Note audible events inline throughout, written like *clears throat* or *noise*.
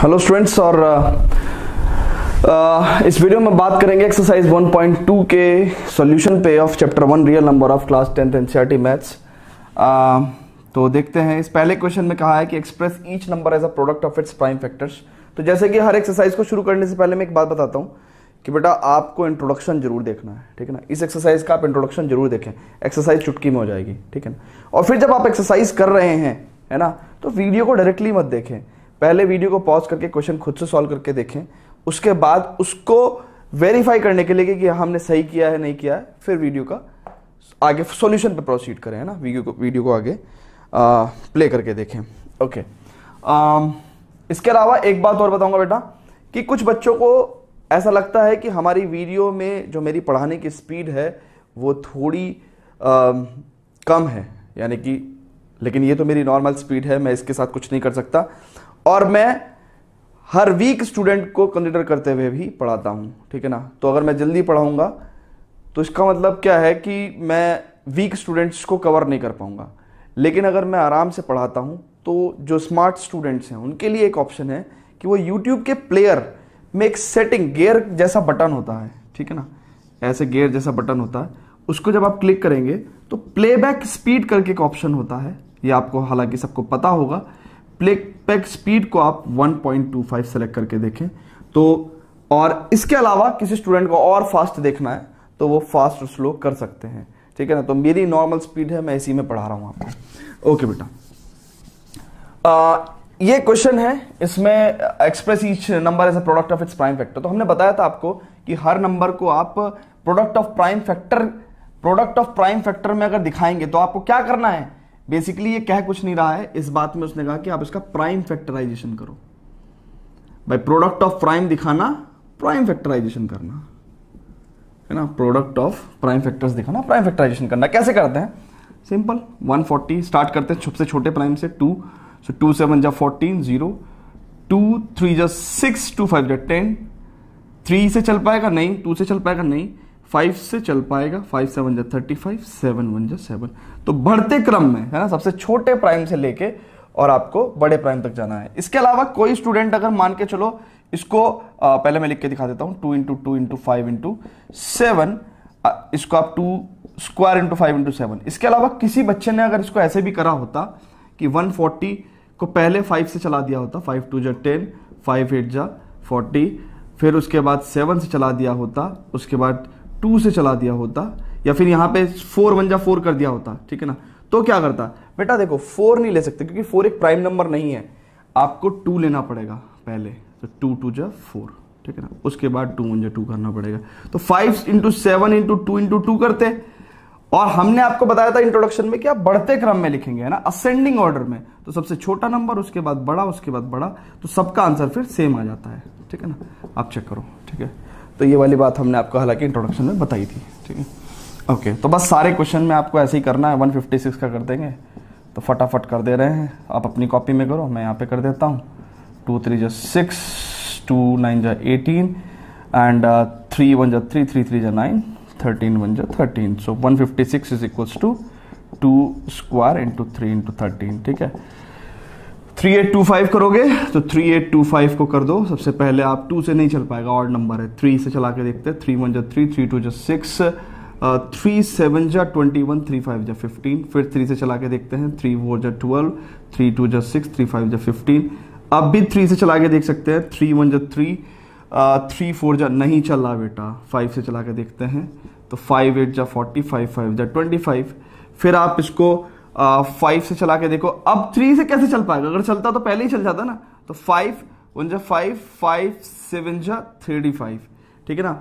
Hello students और uh, इस video में बात करेंगे एक्सरसाइज 1.2 के सॉल्यूशन पे of chapter one real number of class tenth NCERT maths तो देखते हैं इस पहले क्वेश्चन में कहा है कि express each number as a product of its prime factors तो जैसे कि हर एक्सरसाइज को शुरू करने से पहले मैं एक बात बताता हूँ कि बेटा आपको इंट्रोडक्शन ज़रूर देखना है ठीक है ना? इस एक्सरसाइज का आप इंट्रोडक्शन ज़रूर देखें। एक्सरसाइज चुटकी में हो जाएगी ठीक है ना? और फिर जब आप एक्सरसाइज कर रहे हैं है ना? तो वीडियो को डायरेक्टली मत देखें। पहले वीडियो को पॉज करके क्वेश्चन खुद से सॉल्व करके देखें। उसके बाद उसको वेरीफाई करने के लिए कि हमने सही किया है नहीं किया है फिर वीडियो का आगे सॉल्यूशन पे प्रोसीड करें है ना? वीडियो को वीडियो को आगे आ, प्ले करके देखें। ओके आ, इसके अलावा एक बात और बताऊँगा बेटा कि कुछ बच्चों को ऐसा लगता है कि हमारी वीडियो में जो मेरी पढ़ाने की स्पीड है वो थोड़ी आ, कम है। यानी कि लेकिन ये तो मेरी नॉर्मल स्पीड है मैं इसके साथ कुछ नहीं कर सकता। और मैं हर वीक स्टूडेंट को कंसिडर करते हुए भी पढ़ाता हूँ, ठीक है ना? तो अगर मैं जल्दी पढ़ाऊँगा तो इसका मतलब क्या है कि मैं वीक स्टूडेंट्स को कवर नहीं कर पाऊँगा। लेकिन अगर मैं आराम से पढ़ाता हूँ तो जो स्मार्ट स्टूडेंट्स हैं, उनके लिए एक ऑप्शन है कि वो यूट्यूब के प्लेयर में एक सेटिंग गेयर जैसा बटन होता है, ठीक है ना? ऐसे गेयर जैसा बटन होता है। उसको जब आप क्लिक करेंगे तो प्लेबैक स्पीड करके एक ऑप्शन होता है। ये आपको, हालाँकि सबको पता होगा प्लेबैक स्पीड को आप 1.25 सेलेक्ट करके देखें। तो और इसके अलावा किसी स्टूडेंट को और फास्ट देखना है तो वो फास्ट और स्लो कर सकते हैं। ठीक है ना? तो मेरी नॉर्मल स्पीड है, मैं इसी में पढ़ा रहा हूँ आपको। ओके बेटा। ये क्वेश्चन है, इसमें express each number as a product of its prime factor. तो हमने बताया था आपको कि हर नंबर को आप product of prime factor, product of prime factor में अगर दिखाएँगे तो आपको क्या करना है? बेसिकली ये कह कुछ नहीं रहा है। इस बात में उसने कहा कि आप इसका प्राइम फैक्टराइजेशन करो। भाई प्रोडक्ट ऑफ़ प्राइम दिखाना प्राइम फैक्टराइजेशन करना। है ना? प्रोडक्ट ऑफ़ प्राइम फैक्टर्स दिखाना प्राइम फैक्टराइजेशन करना। कैसे करते हैं? सिंपल 140 स्टार्ट करते हैं। सबसे छोटे प्राइम से टू सो टू सेवन जा फोर्टीन ज़ीरो टू थ्री जा सिक्स टू फाइव जा टेन थ्री से चल पाएगा? नहीं। टू से चल पाएगा? नहीं। फाइव से चल पाएगा फाइव सेवन जा थर्टी फाइव सेवन वन जा सेवन। तो बढ़ते क्रम में है ना सबसे छोटे प्राइम से लेके और आपको बड़े प्राइम तक जाना है। इसके अलावा कोई स्टूडेंट अगर मान के चलो इसको आ, पहले मैं लिख के दिखा देता हूँ two into two into five into seven इसको आप two square into five into seven. इसके अलावा किसी बच्चे ने अगर इसको ऐसे भी करा होता कि 140 को पहले फाइव से चला दिया होता फाइव टू जा टेन फाइव एट जा फोर्टी फिर उसके बाद सेवन से चला दिया होता उसके बाद टू से चला दिया होता या फिर यहाँ पे फोर वन जा फोर कर दिया होता, ठीक है ना? तो क्या करता? बेटा देखो, फोर नहीं ले सकते क्योंकि फोर एक प्राइम नंबर नहीं है। आपको टू लेना पड़ेगा पहले तो टू टू जा फोर, ठीक है ना? उसके बाद टू वन जा टू करना पड़ेगा। तो five into seven into two into two करते। और हमने आपको बताया था इंट्रोडक्शन में कि आप बढ़ते क्रम में लिखेंगे, है ना? असेंडिंग ऑर्डर में। तो सबसे छोटा नंबर उसके बाद बड़ा, उसके बाद बड़ा तो सबका आंसर फिर सेम आ जाता है, ठीक है ना? आप चेक करो, ठीक है? तो ये वाली बात हमने आपको हालाँकि इंट्रोडक्शन में बताई थी, ठीक है? ओके तो बस सारे क्वेश्चन में आपको ऐसे ही करना है 156 का कर देंगे। तो फटाफट कर दे रहे हैं। आप अपनी कॉपी में करो, मैं यहाँ पे कर देता हूँ। टू थ्री जो सिक्स टू नाइन जो एटीन एंड थ्री वन जो थ्री थ्री थ्री जो नाइन थर्टीन वन जो thirteen so one fifty six is equals to two square into three into thirteen ठीक है? थ्री एट टू फाइव करोगे तो three eight two five को कर दो। सबसे पहले आप टू से नहीं चल पाएगा और नंबर है। थ्री से चला के देखते हैं। थ्री वन जो थ्री थ्री टू जो सिक्स थ्री सेवन जा ट्वेंटी वन थ्री फाइव जा फिफ्टीन फिर थ्री से चला के देखते हैं। थ्री फोर जा ट्वेल्व थ्री टू जा सिक्स थ्री फाइव जा फिफ्टीन अब भी थ्री से चला के देख सकते हैं। थ्री वन जा थ्री थ्री फोर जा नहीं चल रहा बेटा। फाइव से चला के देखते हैं। तो फाइव एट जा फोर्टी फाइव फाइव जा ट्वेंटी फाइव फिर आप इसको फाइव से चला के देखो, अब थ्री से कैसे चल पाएगा? अगर चलता तो पहले ही चल जाता ना। तो फाइव वन जा फाइव फाइव सेवन जा थर्टी फाइव ठीक है ना?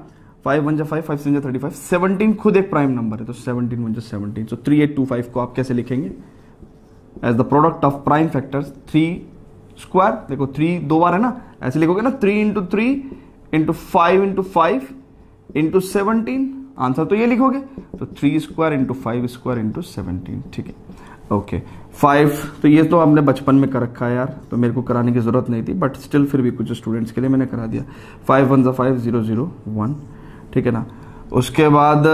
फाइव वन जा फाइव फाइव सेवन जा थर्टी फाइव सेवनटीन खुद एक प्राइम नंबर है। तो सेवनटीन वन जा seventeen so three eight two five को आप कैसे लिखेंगे? As the product of prime factors three square देखो थ्री दो बार है ना? ऐसे लिखोगे ना three into three into five into five into seventeen answer तो ये लिखोगे? तो three square into five square into seventeen ठीक है? ओके फाइव तो ये तो हमने बचपन में कर रखा है यार तो मेरे को कराने की ज़रूरत नहीं थी बट स्टिल फिर भी कुछ स्टूडेंट्स के लिए मैंने करा दिया। फाइव वन ज़ा फाइव ज़ीरो ज़ीरो वन ठीक है ना? उसके बाद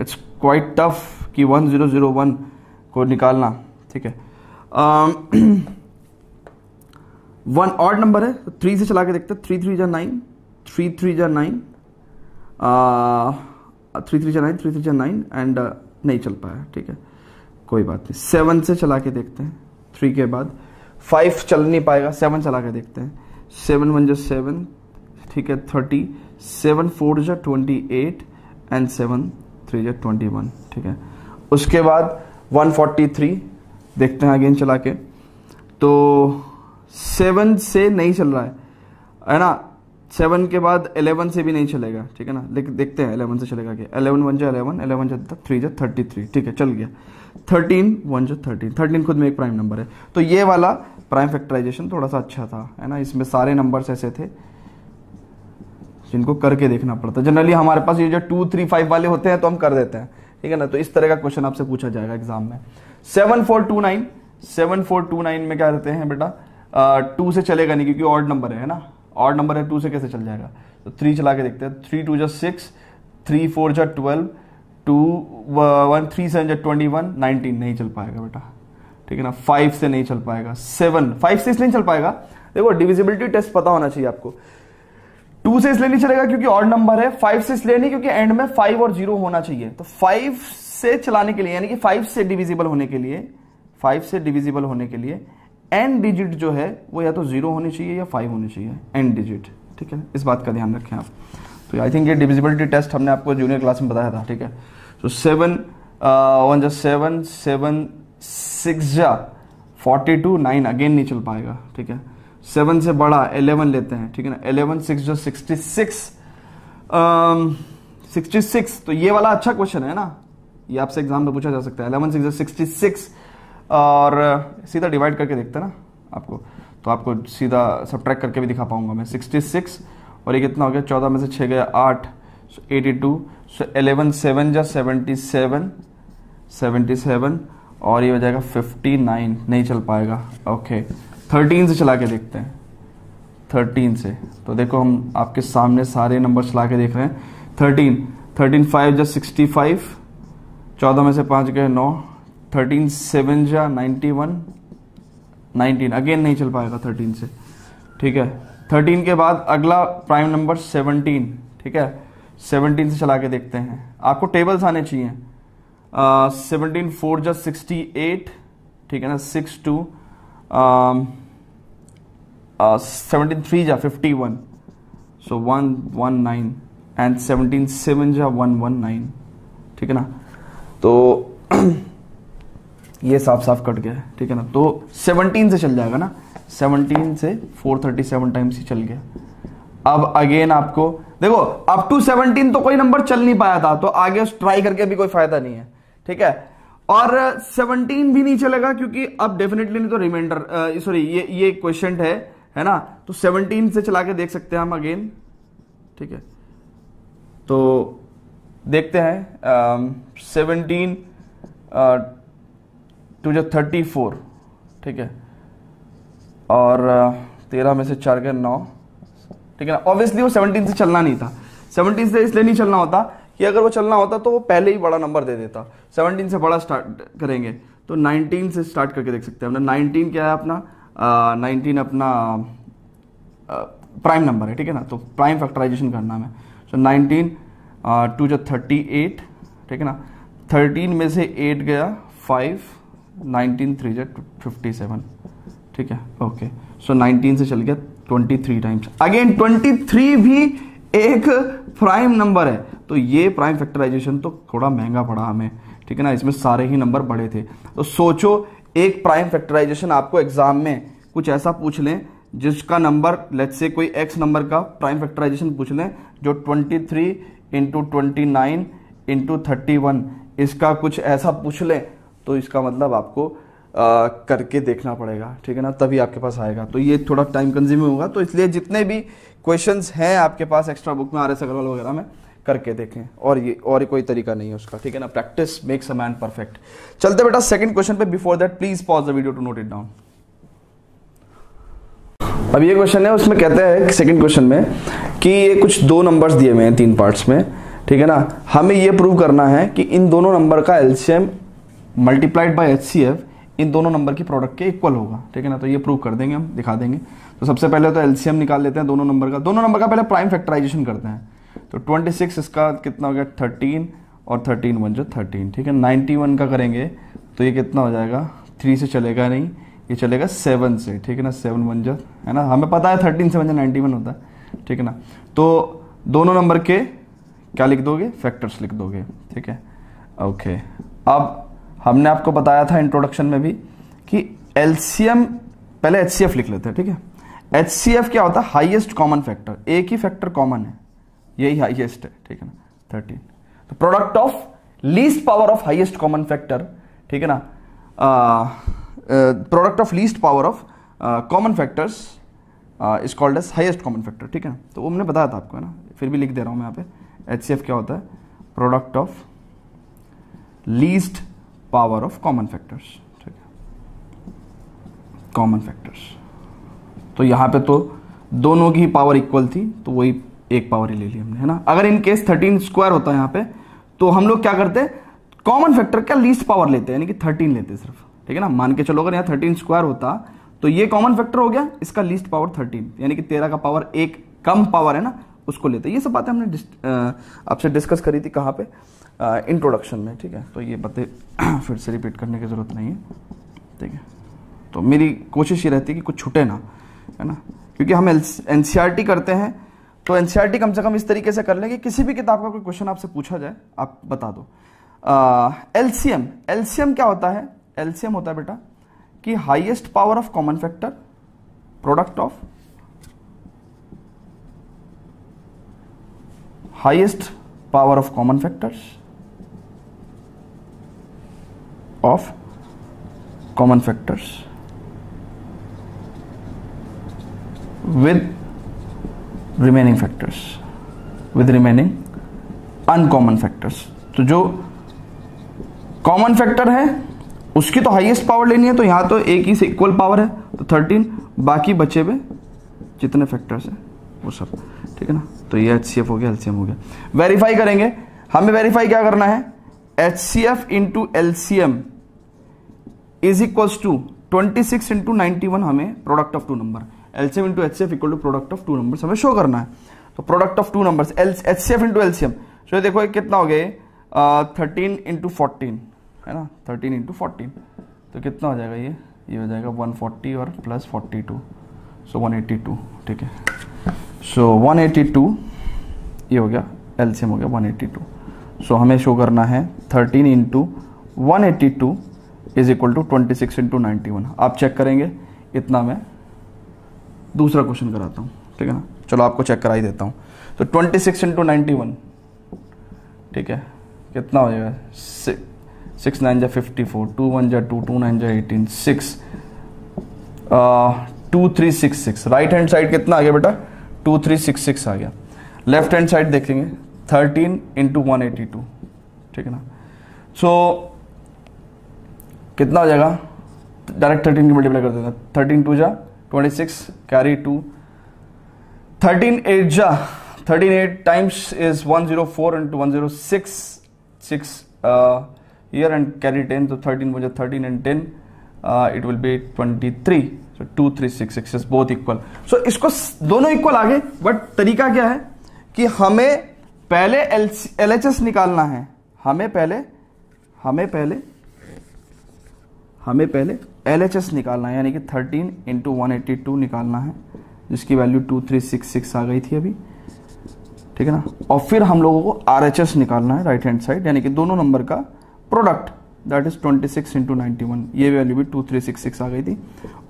इट्स क्वाइट टफ कि वन ज़ीरो ज़ीरो वन को निकालना, ठीक है? वन ऑड नंबर है तो थ्री से चला के देखते थ्री थ्री जा नाइन थ्री थ्री जा nine three three nine three three nine and नहीं चल पाया, ठीक है। कोई बात नहीं। सेवन से चला के देखते हैं। थ्री के बाद फाइव चल नहीं पाएगा सेवन चला के देखते हैं। सेवन वन जो सेवन ठीक है थर्टी सेवन फोर जो twenty eight and seven three जो ट्वेंटी वन ठीक है। उसके बाद वन फोर्टी थ्री देखते हैं अगेन चला के। तो सेवन से नहीं चल रहा है। है ना? सेवन के बाद इलेवन से भी नहीं चलेगा, ठीक है ना? लेकिन देखते हैं इलेवन से चलेगा क्या? इलेवन वन जो इलेवन इलेवन जो थ्री जो थर्टी थ्री ठीक है, चल गया। थर्टीन वन जो थर्टीन थर्टीन खुद में एक प्राइम नंबर है। तो ये वाला प्राइम फैक्टराइजेशन थोड़ा सा अच्छा था, है ना? इसमें सारे नंबर्स ऐसे थे, जिनको करके देखना पड़ता। जनरली हमारे पास ये जो टू थ्री फाइव वाले होते हैं तो हम कर देते हैं, ठीक है ना? तो इस तरह का क्वेश्चन आपसे पूछा जाएगा एग्ज़ाम में। Seven four two nine seven four two nine में क्या रहते हैं बेटा? टू से चलेगा नहीं, क्योंकि ऑड नंबर है ना? ऑड नंबर है टू से कैसे चल जाएगा? तो थ्री चला के देखते हैं। थ्री टू जो सिक्स थ्री फोर जो twelve two one three seven जो ट्वेंटी वन नाइनटीन नहीं चल पाएगा बेटा। ठीक है ना? फाइव से नहीं चल पाएगा। सेवन फाइव से इसलिए नहीं चल पाएगा। देखो डिविजिबिलिटी टेस्ट पता होना चाहिए आपको। टू से इसलिए नहीं चलेगा क्योंकि ऑड नंबर है। फाइव से इसलिए नहीं क्योंकि एंड में फाइव और ज़ीरो होना चाहिए। तो फाइव से चलाने के लिए, यानी कि फाइव से डिविजिबल होने के लिए फाइव से डिविजिबल होने के लिए एन डिजिट जो है, वो या तो ज़ीरो होनी चाहिए या फाइव होनी चाहिए। एन डिजिट ठीक है? इस बात का ध्यान रखें आप। तो आई थिंक ये डिविजिबिलिटी टेस्ट हमने आपको जूनियर क्लास में बताया था, ठीक है? तो सेवन वन जा सेवन सेवन सिक्स जा फोर्टी टू नाइन अगेन नहीं चल पाएगा, ठीक है? सेवन से बड़ा इलेवन लेते हैं, ठीक है ना? इलेवन सिक्स जो सिक्सटी सिक्स सिक्सटी सिक्स तो ये वाला अच्छा क्वेश्चन है ना? ये आपसे एग्ज़ाम में पूछा जा सकता है। इलेवन सिक्स जो सिक्सटी सिक्स और सीधा डिवाइड करके देखते ना आपको। तो आपको सीधा सब ट्रैक करके भी दिखा पाऊँगा मैं। सिक्सटी सिक्स और ये कितना हो गया, चौदह में से छः गया, आठ eighty two so eleven seven जा सेवेंटी सेवन सेवेंटी सेवन और ये हो जाएगा फिफ्टी नाइन नहीं चल पाएगा। ओके थर्टीन से चला के देखते हैं। थर्टीन से। तो देखो हम आपके सामने सारे नंबर चला के देख रहे हैं। थर्टीन थर्टीन फाइव जा सिक्सटी फाइव चौदह में से पाँच गए, नौ थर्टीन सेवन जा नाइन्टी वन नाइनटीन अगेन नहीं चल पाएगा थर्टीन से। ठीक है? थर्टीन के बाद अगला प्राइम नंबर सेवनटीन ठीक है? सेवनटीन से चला के देखते हैं। आपको टेबल्स आने चाहिए। सेवनटीन फोर जा सिक्सटी एट ठीक है ना? सिक्स टू सेवनटीन थ्री जा fifty one so one one nine and seventeen seven जा वन वन नाइन ठीक है ना? तो ये साफ़ साफ़ कट गया ठीक है ना? तो 17 से चल जाएगा ना? 17 से 437 टाइम्स ही चल गया। अब अगेन आपको, देखो अप टू 17 तो कोई नंबर चल नहीं पाया था तो आगे ट्राई करके भी कोई फ़ायदा नहीं है, ठीक है? और 17 भी नहीं चलेगा क्योंकि अब डेफिनेटली नहीं तो रिमाइंडर सॉरी ये ये क्वेश्चन है है ना? तो 17 से चला के देख सकते हैं हम अगेन ठीक है? तो देखते हैं सेवनटीन टू जो थर्टी फोर ठीक है? और तेरह में से चार गए नौ, ठीक है ना? ऑब्वियसली वो सेवनटीन से चलना नहीं था। सेवनटीन से इसलिए नहीं चलना होता कि अगर वो चलना होता तो वो पहले ही बड़ा नंबर दे देता। सेवनटीन से बड़ा स्टार्ट करेंगे तो नाइनटीन से स्टार्ट करके देख सकते हैं। हमने नाइनटीन क्या है अपना? नाइनटीन अपना प्राइम नंबर है, ठीक है ना? तो प्राइम फैक्टराइजेशन करना है सो नाइनटीन टू जो थर्टी एट ठीक है ना? थर्टीन में से एट गया फाइव नाइनटीन थ्री जो फिफ्टी सेवन। ठीक है? ओके सो नाइनटीन से चल गया twenty three times again twenty three भी एक प्राइम नंबर है। तो ये प्राइम फैक्टराइजेशन तो थोड़ा महँगा पड़ा हमें। ठीक है ना? इसमें सारे ही नंबर बड़े थे। तो सोचो, एक प्राइम फैक्टराइजेशन आपको एग्ज़ाम में कुछ ऐसा पूछ लें, जिसका नंबर लेट्स से कोई एक्स नंबर का प्राइम फैक्टराइजेशन पूछ लें, जो 23 three into twenty nine into thirty one इसका कुछ ऐसा पूछ लें तो इसका मतलब आपको आ, करके देखना पड़ेगा ठीक है ना? तभी आपके पास आएगा। तो ये थोड़ा टाइम कंज्यूमिंग होगा तो इसलिए जितने भी क्वेश्चन हैं आपके पास एक्स्ट्रा बुक में आर एस अग्रवाल वगैरह में करके देखें। और ये और कोई तरीका नहीं है उसका ठीक है ना? Practice makes a man perfect चलते बेटा सेकंड क्वेश्चन पे before that please pause the video to note it down अब ये क्वेश्चन है उसमें कहते हैं सेकंड क्वेश्चन में कि ये कुछ दो नंबर्स दिए हुए हैं तीन पार्ट्स में ठीक है ना? हमें ये प्रूव करना है कि इन दोनों नंबर का एलसीएम मल्टीप्लाइड बाय एचसीएफ इन दोनों नंबर की प्रोडक्ट के इक्वल होगा। ठीक है ना? तो ये प्रूव कर देंगे, हम दिखा देंगे। तो सबसे पहले तो एलसीएम निकाल लेते हैं दोनों नंबर का। दोनों नंबर का पहले प्राइम फैक्टराइजेशन करते हैं। तो 26 इसका कितना हो गया? 13 और 13 वन जो 13 ठीक है? 91 का करेंगे तो ये कितना हो जाएगा? थ्री से चलेगा नहीं, ये चलेगा सेवन से। ठीक है ना? सेवन वन जो, है ना? हमें पता है थर्टीन से वन जो नाइन्टी वन होता है। ठीक है ना? तो दोनों नंबर के क्या लिख दोगे? फैक्टर्स लिख दोगे। ठीक है? ओके अब हमने आपको बताया था इंट्रोडक्शन में भी कि एलसीएम पहले एचसीएफ लिख लेते हैं, ठीक है? एचसीएफ क्या होता है? हाइएस्ट कॉमन फैक्टर एक ही फैक्टर कॉमन है। यही हाइएस्ट है, ठीक है ना? थर्टीन तो product of least power of highest common factor ठीक है ना? Product of least power of common factors is called as highest common factor ठीक है ना? तो वो मैंने बताया था आपको, है ना? फिर भी लिख दे रहा हूँ मैं यहाँ पे। एचसीएफ क्या होता है? Product of least power of common factors ठीक है? कॉमन फैक्टर्स तो यहाँ पे तो दोनों की पावर इक्वल थी तो वही एक पावर ही ले ली हमने, है ना? अगर इन केस थर्टीन स्क्वायर होता है यहाँ पे तो हम लोग क्या करते कॉमन फैक्टर का लीस्ट पावर लेते हैं, यानी कि थर्टीन लेते सिर्फ़, ठीक है ना? मान के चलो, अगर यहाँ थर्टीन स्क्वायर होता तो ये कॉमन फैक्टर हो गया, इसका लीस्ट पावर थर्टीन यानी कि तेरह का पावर एक कम पावर है ना, उसको लेते ये सब बातें हमने आपसे डिस्कस करी थी कहाँ पे? इंट्रोडक्शन में, ठीक है? तो ये बातें *clears throat* फिर से रिपीट करने की ज़रूरत नहीं है, ठीक है? तो मेरी कोशिश ये रहती है कि कुछ छूटे ना, है ना? क्योंकि हम एनसीआरटी करते हैं तो एनसीआरटी कम से कम इस तरीके से कर लें कि किसी भी किताब का कोई क्वेश्चन आपसे पूछा जाए, आप बता दो। एलसीएम एलसीएम क्या होता है? एलसीएम होता है बेटा, कि highest power of common factor product of highest power of common factors of common factors with remaining factors with remaining uncommon factors तो जो कॉमन फैक्टर है, उसकी तो हाईएस्ट पावर लेनी है तो यहाँ तो एक ही से इक्वल पावर है तो थर्टीन बाकी बचे हुए जितने फैक्टर्स है, वो सब। ठीक है ना? तो ये एच हो गया एलसीएम हो गया। वेरीफाई करेंगे। हमें वेरीफाई क्या करना है? H C F into LCM is equals to twenty six into ninety one हमें product of two number LCM into H equal to product of two number हमें शो करना है। तो product of two number H C F into LCM so देखो ये कितना हो गया थर्टीन इंटू फोर्टीन है ना? थर्टीन इंटू फोर्टीन तो कितना हो जाएगा ये? ये हो जाएगा वन फोर्टी और plus forty two so one eighty two ठीक है। सो वन एट्टी टू ये हो गया। एलसीएम हो गया वन एट्टी टू सो हमें शो करना है thirteen into one eighty two is equal to twenty six into ninety one आप चेक करेंगे इतना मैं दूसरा क्वेश्चन कराता हूँ ठीक है ना? चलो आपको चेक करा ही देता हूँ। तो twenty six into ninety one ठीक है? कितना हो जाएगा? सिक्स नाइन जा फिफ्टी फोर टू वन जा टू टू नाइन जा eighteen six two three six six right hand side कितना आ गया बेटा? टू थ्री सिक्स सिक्स आ गया। लेफ़्ट हैंड साइड देखेंगे thirteen into one eighty two ठीक है ना? सो so, कितना हो जाएगा? डायरेक्ट थर्टीन की मल्टीप्लाई कर देते हैं। थर्टीन टू जा twenty six carry two thirteen eight जा thirteen eight times is one zero four into one zero six six here and carry 10 so 13 मुझे 13 and 10 uh, it will be 23 so 2 3 6 6 is both equal so इसको दोनों equal आगे but तरीका क्या है? कि हमें पहले एल एच एस निकालना है। हमें पहले हमें पहले हमें पहले एस निकालना है, यानी कि 13 इंटू वन निकालना है, जिसकी वैल्यू 2366 आ गई थी अभी। ठीक है ना? और फिर हम लोगों को आरएचएस निकालना है राइट हैंड साइड यानी कि दोनों नंबर का product that is 26 six into ninety one ये वैल्यू भी 2366 आ गई थी।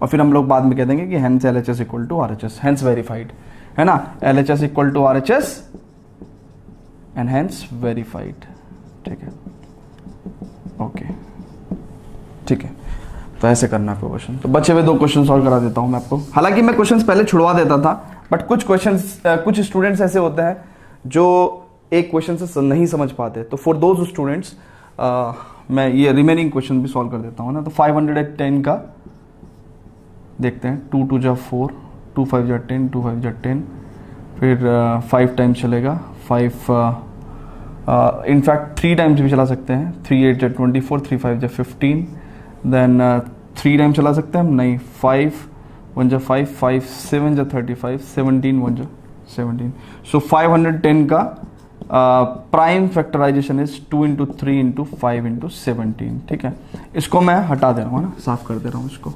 और फिर हम लोग बाद में कह देंगे कि hence L H S equal to R H S hence verified है ना? L H S equal to R H S and hence verified ठीक है? ओके ठीक है। तो ऐसे करना आपको क्वेश्चन तो बचे हुए दो क्वेश्चन सॉल्व करा देता हूँ मैं आपको। हालाँकि मैं क्वेश्चन पहले छुड़वा देता था बट कुछ क्वेश्चन कुछ स्टूडेंट्स ऐसे होते हैं जो एक क्वेश्चन से नहीं समझ पाते। तो फॉर दोज स्टूडेंट्स मैं ये रिमेनिंग क्वेश्चन भी सॉल्व कर देता हूँ ना। तो फाइव हंड्रेड एट टेन का, देखते हैं टू टू जा फोर टू फाइव जा टेन टू फाइव जा टेन फिर फाइव टाइम चलेगा। Five in fact three times भी चला सकते हैं। थ्री एट जा ट्वेंटी फोर थ्री फाइव जा फिफ्टीन देन थ्री टाइम चला सकते हैं नहीं फाइव वन जा फाइव फाइव सेवन जा थर्टी फाइव सेवनटीन वन जा seventeen so five hundred ten का prime factorization is two into three into five into seventeen ठीक है? इसको मैं हटा दे रहा हूँ ना? साफ़ कर दे रहा हूँ इसको।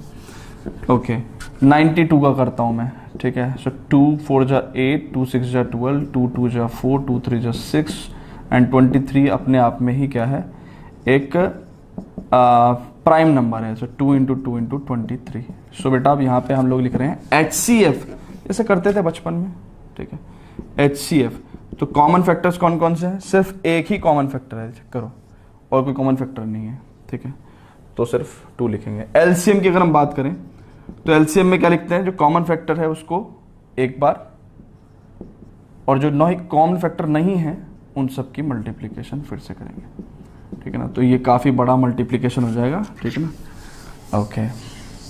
ओके नाइन्टी टू का करता हूँ मैं, ठीक है? सो टू फोर जा एट टू सिक्स जा ट्वेल्व टू टू जा फोर टू थ्री जा सिक्स एंड ट्वेंटी थ्री अपने आप में ही क्या है? एक प्राइम नंबर है so two into two into twenty three so बेटा, अब यहाँ पे हम लोग लिख रहे हैं एच सी एफ़ जैसे करते थे बचपन में, ठीक है? एच सी एफ़ तो कॉमन फैक्टर्स कौन कौन से हैं? सिर्फ़ एक ही कॉमन फैक्टर है चेक करो। और कोई कॉमन फैक्टर नहीं है, ठीक है? तो सिर्फ़ टू लिखेंगे। एलसीएम की अगर हम बात करें तो एलसीएम में क्या लिखते हैं? जो कॉमन फैक्टर है, उसको एक बार, और जो नौ कॉमन फैक्टर नहीं है, उन सब की मल्टीप्लीकेशन फिर से करेंगे। ठीक है ना? तो ये काफ़ी बड़ा मल्टीप्लीकेशन हो जाएगा, ठीक है ना? ओके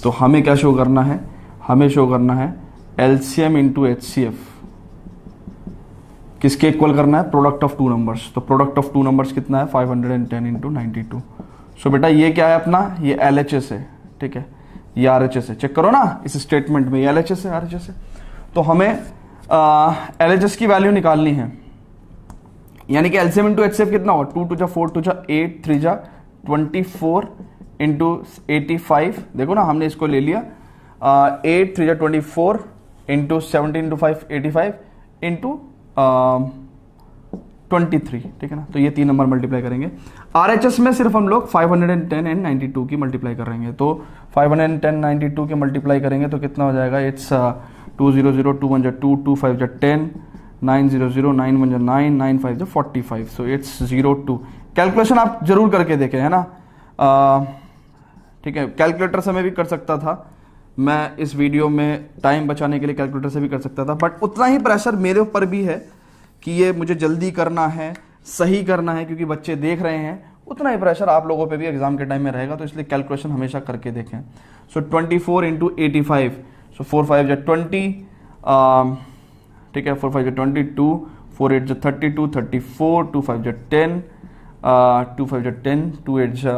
तो हमें क्या शो करना है? हमें शो करना है LCM into H C F किसके इक्वल करना है? प्रोडक्ट ऑफ़ टू नंबर्स तो प्रोडक्ट ऑफ़ टू नंबर्स कितना है? 510 hundred and ten into ninety two so बेटा, ये क्या है अपना? ये एल एच एस है, ठीक है? ये आर एच एस है. चेक करो ना इस स्टेटमेंट में, ये एल एच एस है आर एच एस है. तो हमें एल एच एस की वैल्यू निकालनी है। यानी कि एलसीएम इंटू एच कितना हो? टू टू जा फोर टू जा एट थ्री जा twenty four into eighty five देखो ना, हमने इसको ले लिया। एट थ्री जा twenty four into seventeen into five eighty five into twenty three ठीक है ना? तो ये तीन नंबर मल्टीप्लाई करेंगे। आर एच एस में सिर्फ़ हम लोग five hundred and ten and ninety two की मल्टीप्लाई करेंगे तो five hundred and ten ninety two की मल्टीप्लाई करेंगे तो कितना हो जाएगा? It's two zero zero two one जो टू टू फाइव जो ten nine zero zero nine one जो नाइन नाइन फाइव जो forty five. So it's zero two calculation आप ज़रूर करके देखें, है ना? ठीक है कैलकुलेटर से मैं भी कर सकता था। मैं इस वीडियो में टाइम बचाने के लिए कैलकुलेटर से भी कर सकता था। बट उतना ही प्रेशर मेरे ऊपर भी है कि ये मुझे जल्दी करना है, सही करना है, क्योंकि बच्चे देख रहे हैं। उतना ही प्रेशर आप लोगों पे भी एग्ज़ाम के टाइम में रहेगा तो इसलिए कैलकुलेशन हमेशा करके देखें। So twenty four into eighty five so four five जो ट्वेंटी ठीक है फोर फाइव जो ट्वेंटी टू फोर एट जो thirty two thirty four two five जो टेन टू फाइव जो टेन टू एट जो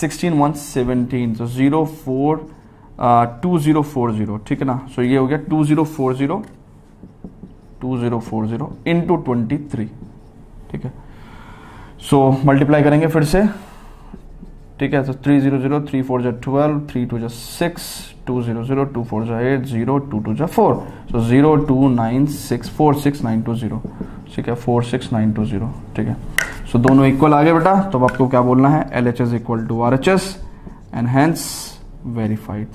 sixteen one seventeen so zero four two zero four zero ठीक है ना? सो ये हो गया two zero four zero two zero four zero into twenty three ठीक है? सो मल्टीप्लाई करेंगे फिर से ठीक है तो three zero zero three four जो ट्वेल्व थ्री टू जो six two zero zero two four जो एट ज़ीरो टू टू जो four so zero two nine six four six nine two zero ठीक है four six nine two zero ठीक है। सो दोनों equal आ गए बेटा। तो आपको क्या बोलना है? L H S equal to R H S and verified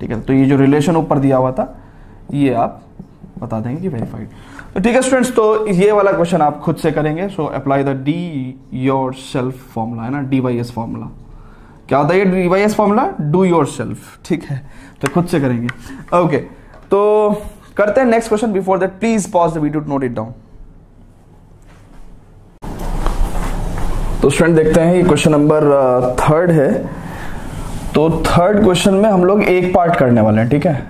ठीक है तो ये जो रिलेशन ऊपर दिया हुआ था, ये आप बता देंगे कि वेरीफाइड ठीक है स्टूडेंट्स तो ये वाला क्वेश्चन आप खुद से करेंगे। So apply the D your self formula है ना? डी वाई एस फॉर्मूला क्या होता है ये D Y S formula do your self ठीक है? तो खुद से करेंगे। ओके okay, तो करते हैं next question before that please pause the video to note it down तो स्टूडेंट देखते हैं ये क्वेश्चन नंबर थर्ड है। तो थर्ड क्वेश्चन में हम लोग एक पार्ट करने वाले हैं ठीक है?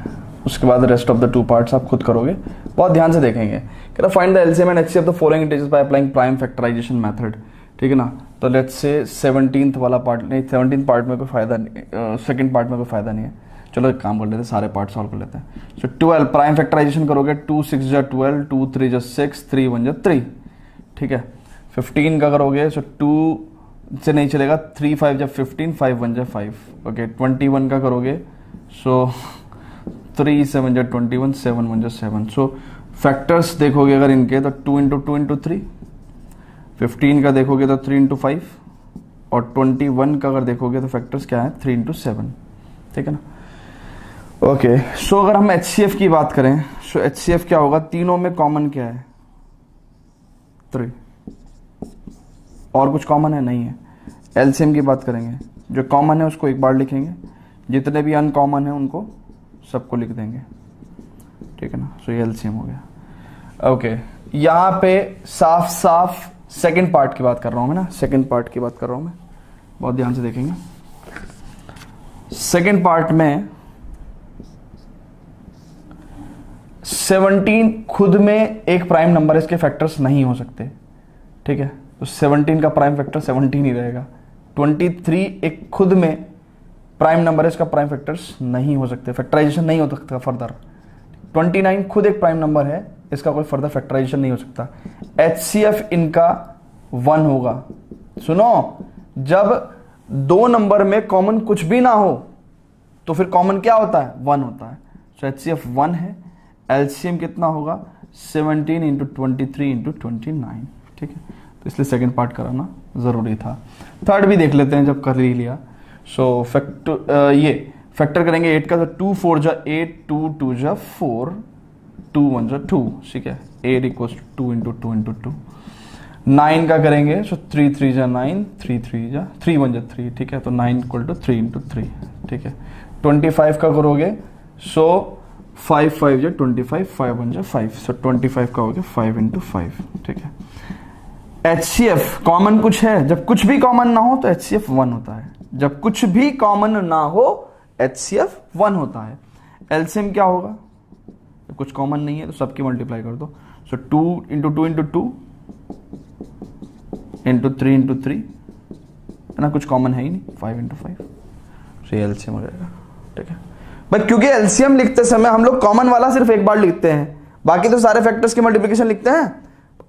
उसके बाद rest of the two parts आप खुद करोगे। बहुत ध्यान से देखेंगे। कहता find the LCM and HCF the following integers by applying prime factorization method ठीक है ना? तो लेट्स से सेवनटीन वाला पार्ट नहीं सेवनटीन पार्ट में कोई फ़ायदा नहीं सेकंड पार्ट में कोई फ़ायदा नहीं है। चलो एक काम कर लेते हैं, सारे पार्ट सॉल्व कर लेते हैं। सो ट्वेल्व प्राइम फैक्टराइजेशन करोगे टू सिक्स जो ट्वेल्व टू थ्री जो सिक्स थ्री वन जो थ्री ठीक है? फिफ्टीन का करोगे सो टू से नहीं चलेगा थ्री फाइव जब फिफ्टीन फाइव वन जब फाइव ओके ट्वेंटी वन का करोगे सो थ्री सेवन जो ट्वेंटी वन सेवन वन जो सेवन सो फैक्टर्स देखोगे अगर इनके तो two into two into three fifteen का देखोगे तो थ्री इंटू फाइव और ट्वेंटी वन का अगर देखोगे तो फैक्टर्स क्या है? थ्री इंटू सेवन ठीक है ना? ओके सो अगर हम एच सी एफ़ की बात करें सो एच सी एफ़ क्या होगा? तीनों में कॉमन क्या है? थ्री और कुछ कॉमन है? नहीं है. एलसीएम की बात करेंगे. जो कॉमन है, उसको एक बार लिखेंगे. जितने भी अनकॉमन है, उनको सबको लिख देंगे। ठीक है ना? सो ये एलसीएम हो गया। ओके यहाँ पे साफ़ साफ़ सेकंड पार्ट की बात कर रहा हूँ मैं ना। सेकंड पार्ट की बात कर रहा हूँ मैं। बहुत ध्यान से देखेंगे। सेकंड पार्ट में 17 खुद में एक प्राइम नंबर इसके फैक्टर्स नहीं हो सकते। ठीक है? तो 17 का प्राइम फैक्टर 17 ही रहेगा। 23 एक खुद में प्राइम नंबर है, इसका प्राइम फैक्टर्स नहीं हो सकते फैक्टराइजेशन नहीं हो सकता फर्दर 29 खुद एक प्राइम नंबर है, इसका कोई फर्दर फैक्टराइजेशन नहीं हो सकता। एचसीएफ इनका वन होगा। सुनो, जब दो नंबर में कॉमन कुछ भी ना हो तो फिर कॉमन क्या होता है? वन होता है। So H C F one है एलसीएम कितना होगा? 17 into twenty three into twenty nine ठीक है? तो इसलिए सेकेंड पार्ट कराना ज़रूरी था। थर्ड भी देख लेते हैं, जब कर ही लिया। सो फैक्टर ये फैक्टर करेंगे एट का तो टू फोर जा एट टू टू जा फोर टू वन जा टू ठीक है? Eight equal two into two into two nine का करेंगे सो थ्री थ्री जा नाइन थ्री थ्री जा थ्री वन जा थ्री ठीक है? तो nine equal to three into three ठीक है? ट्वेंटी फाइव का करोगे सो फाइव फाइव जो ट्वेंटी फाइव फाइव वन जो फाइव सो ट्वेंटी फाइव का हो गया फाइव इंटू फाइव ठीक है? एच सी एफ़ कॉमन कुछ है? जब कुछ भी कॉमन ना हो तो एच सी एफ़ वन होता है। जब कुछ भी कॉमन ना हो एच सी एफ़ वन होता है। एलसीएम क्या होगा? कुछ कॉमन नहीं है तो सबकी मल्टीप्लाई कर दो। So two into two into two into three into three है ना? कुछ कॉमन है ही नहीं। फाइव इंटू फाइव सो ये एलसीएम हो जाएगा। ठीक है? बट क्योंकि एलसीएम लिखते समय हम लोग कॉमन वाला सिर्फ़ एक बार लिखते हैं, बाकी तो सारे फैक्टर्स की मल्टीप्लिकेशन लिखते हैं।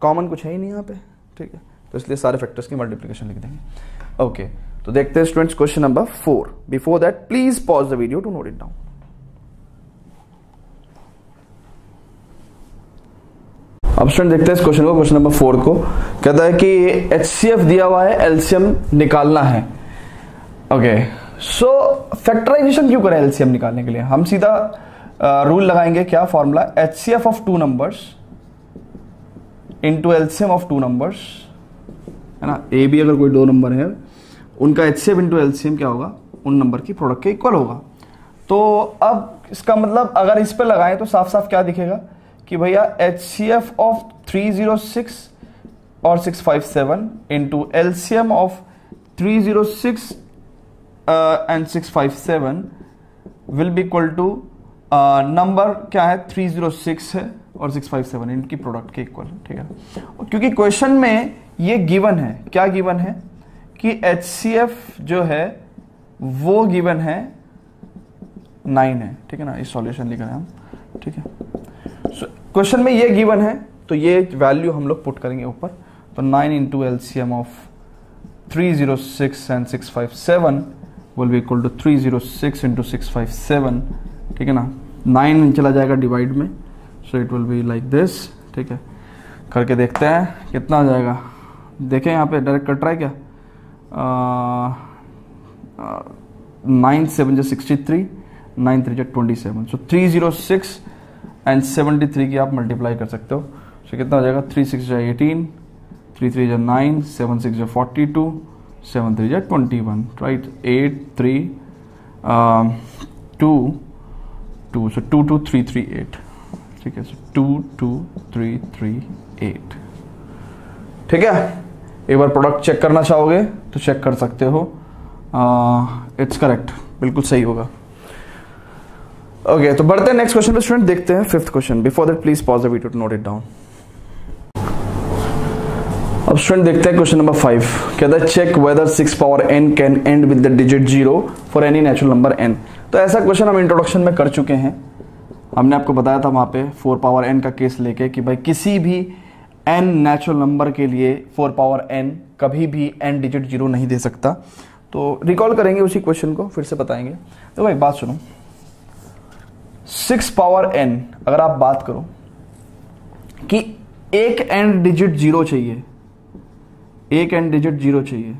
कॉमन कुछ है ही नहीं यहाँ पे। ठीक है? तो इसलिए सारे फैक्टर्स की मल्टीप्लिकेशन लिख देंगे। ओके तो देखते हैं students question number four before that please pause the video to note it down अब स्टूडेंट देखते हैं इस क्वेश्चन को क्वेश्चन नंबर फोर को. कहता है कि एचसीएफ दिया हुआ है एलसीएम निकालना है. ओके सो फैक्टराइजेशन क्यों करें एलसीएम निकालने के लिए? हम सीधा रूल लगाएँगे क्या formula H C F of two numbers into LCM of two numbers है ना? ए बी अगर कोई दो नंबर है उनका H C F into LCM क्या होगा? उन नंबर की प्रोडक्ट के इक्वल होगा। तो अब इसका मतलब अगर इस पर लगाएँ तो साफ़ साफ़ क्या दिखेगा? कि भैया H C F of three zero six और six five seven into L C M of three zero six and six five seven will be equal to number क्या है? थ्री ज़ीरो सिक्स है और सिक्स फाइव सेवन इनकी product के equal ठीक है? क्योंकि क्वेश्चन में ये गिवन है। क्या गिवन है? कि एच सी एफ़ जो है वो गिवन है नाइन है ठीक है ना? इस सॉल्यूशन लिख रहे हैं हम ठीक है? क्वेश्चन so, में ये गिवन है तो ये वैल्यू हम लोग पुट करेंगे ऊपर। तो nine into LCM of three zero six and six five seven will be equal to three zero six into six five seven ठीक है ना? नाइन चला जाएगा डिवाइड में so it will be like this ठीक है? करके देखते हैं कितना आ जाएगा? देखें यहाँ पे डायरेक्ट कट रहा है क्या? नाइन सेवन जो सिक्सटी थ्री, नाइन थ्री जो twenty seven. So three zero six and seventy three की आप मल्टीप्लाई कर सकते हो। सो कितना हो जाएगा? थ्री सिक्स जो एटीन थ्री थ्री जो नाइन सेवन सिक्स जो फोर्टी टू सेवन थ्री जो twenty one right eight three two two so two two three three eight ठीक है? So two two three three eight ठीक है? एक बार product check करना चाहोगे तो चेक कर सकते हो। इट्स करेक्ट बिल्कुल सही होगा। ओके okay, तो बढ़ते हैं नेक्स्ट क्वेश्चन पे स्टूडेंट देखते हैं fifth question before that please pause the video to note it down अब स्टूडेंट देखते हैं क्वेश्चन नंबर फाइव कहता है check whether six power n can end with the digit zero for any natural number n तो ऐसा question हम introduction में कर चुके हैं। हमने आपको बताया था वहाँ पे फोर पावर एन का केस लेके कि भाई किसी भी एन नेचुरल नंबर के लिए फोर पावर एन कभी भी एन डिजिट ज़ीरो नहीं दे सकता। तो रिकॉल करेंगे उसी क्वेश्चन को, फिर से बताएँगे। तो भाई बात सुनो। सिक्स पावर एन अगर आप बात करो कि एक एंड डिजिट ज़ीरो चाहिए, एक एंड डिजिट ज़ीरो चाहिए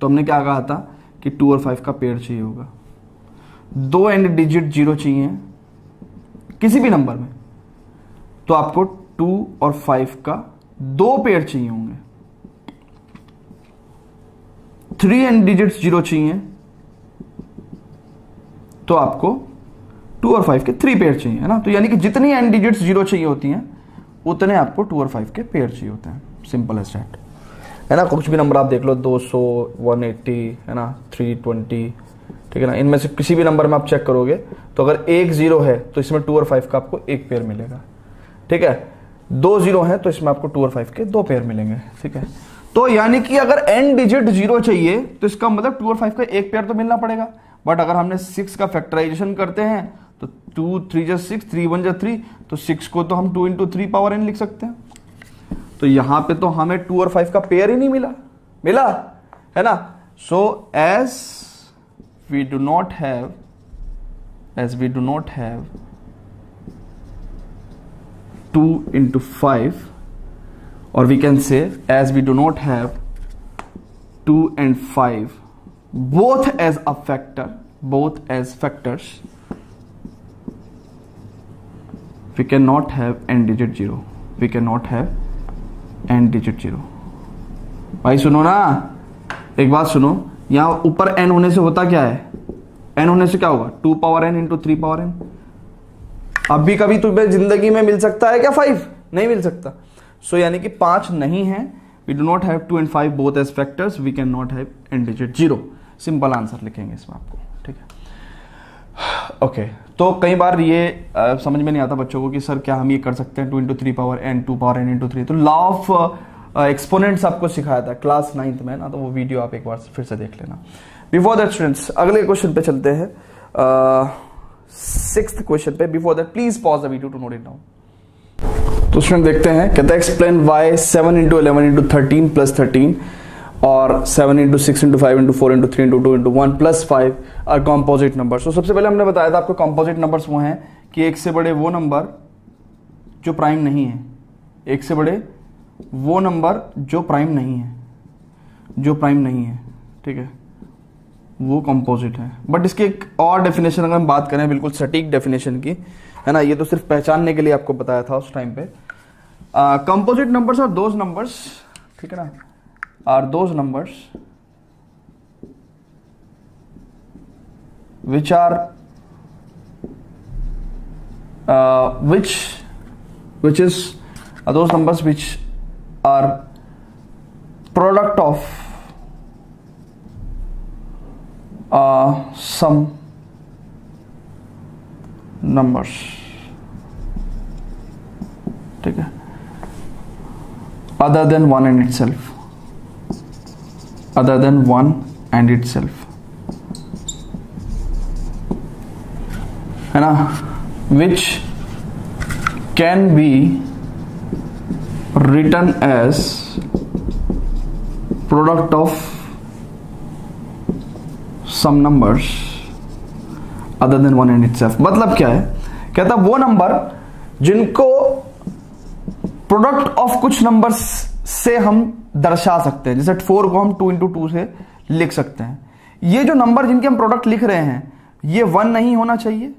तो हमने क्या कहा था कि टू और फाइव का पेड़ चाहिए होगा। दो एंड डिजिट ज़ीरो चाहिए किसी भी नंबर में तो आपको टू और फाइव का दो पेयर चाहिए होंगे। थ्री एंड डिजिट्स ज़ीरो चाहिए। तो आपको टू और फाइव के थ्री पेयर चाहिए है ना? तो यानी कि जितनी एन डिजिट्स ज़ीरो चाहिए होती हैं उतने आपको टू और फाइव के पेयर चाहिए होते हैं। सिंपल एज डैट है ना? कुछ भी नंबर आप देख लो 200, 180 है ना? 320 ठीक है ना? इनमें से किसी भी नंबर में आप चेक करोगे तो अगर एक ज़ीरो है तो इसमें टू और फाइव का आपको एक पेयर मिलेगा। ठीक है? दो ज़ीरो है तो इसमें आपको टू और फाइव के दो पेयर मिलेंगे, ठीक है? तो यानी कि अगर एन डिजिट ज़ीरो चाहिए तो इसका मतलब टू और फाइव का एक पेयर तो मिलना पड़ेगा। बट अगर हमने सिक्स का फैक्टराइजेशन करते हैं तो टू थ्री जो सिक्स थ्री वन जो थ्री तो सिक्स को तो हम two into three power n लिख सकते हैं। तो यहाँ पे तो हमें टू और फाइव का पेयर ही नहीं मिला। मिला? है ना? So as we do not have as we do not have two into five or we can say as we do not have 2 and 5 both as a factor both as factors we cannot have n digit 0 we cannot have n digit 0 भाई सुनो ना एक बात सुनो यहाँ ऊपर n होने से होता क्या है n होने से क्या होगा two power n into three power n अभी कभी तुम्हें ज़िंदगी में मिल सकता है क्या फाइव नहीं मिल सकता। सो so, यानी कि पाँच नहीं है। We do not have two and five both as factors we can not have n digit zero simple answer लिखेंगे इसमें आपको ठीक है? ओके तो कई बार ये आ, समझ में नहीं आता बच्चों को कि सर क्या हम ये कर सकते हैं? Two into three power n two power n into three तो लॉ ऑफ़ एक्सपोनेंट्स आपको सिखाया था क्लास नाइन्थ में ना तो वो वीडियो आप एक बार फिर से देख लेना। बिफोर दैट स्टूडेंट्स अगले क्वेश्चन पे चलते हैं। सिक्स क्वेश्चन पे. Before that please pause the video to note it down तो स्टूडेंट देखते हैं. कहता है explain why seven into eleven into thirteen plus thirteen और seven into six into five into four into three into two into one plus five are composite number तो सबसे पहले हमने बताया था आपको कॉम्पोजिट नंबर्स वो हैं कि एक से बड़े वो नंबर जो प्राइम नहीं है. एक से बड़े वो नंबर जो प्राइम नहीं है. जो प्राइम नहीं है. ठीक है? वो कंपोजिट है। बट इसकी एक और डेफिनेशन अगर हम बात करें, बिल्कुल सटीक डेफिनेशन की, है ना, ये तो सिर्फ़ पहचानने के लिए आपको बताया था उस टाइम पे। Composite numbers are those numbers ठीक है ना are those numbers which are which which is those numbers which are product of some numbers ठीक है other than 1 and itself other than 1 and itself है ना which can be written as product of some numbers other than 1 and itself. मतलब क्या है? कहता वो number जिनको प्रोडक्ट ऑफ़ कुछ नंबर्स से हम दर्शा सकते हैं। जैसे फोर को हम टू इंटू टू से लिख सकते हैं। ये जो नंबर जिनके हम प्रोडक्ट लिख रहे हैं, ये वन नहीं होना चाहिए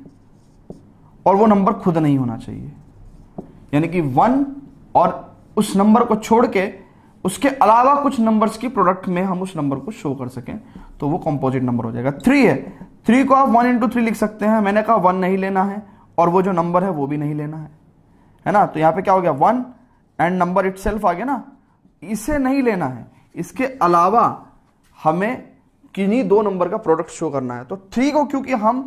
और वो नंबर खुद नहीं होना चाहिए। यानी कि वन और उस नंबर को छोड़ के उसके अलावा कुछ नंबर्स की प्रोडक्ट में हम उस नंबर को शो कर सकें। तो वो कंपोजिट नंबर हो जाएगा। थ्री है। थ्री को आप वन इंटू थ्री लिख सकते हैं। मैंने कहा वन नहीं लेना है और वो जो नंबर है वो भी नहीं लेना है। है ना? तो यहाँ पे क्या हो गया? वन एंड नंबर इट आ गया ना? इसे नहीं लेना है। इसके अलावा हमें किन्हीं दो नंबर का प्रोडक्ट शो करना है। तो थ्री को क्योंकि हम